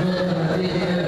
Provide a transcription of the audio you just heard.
Gracias.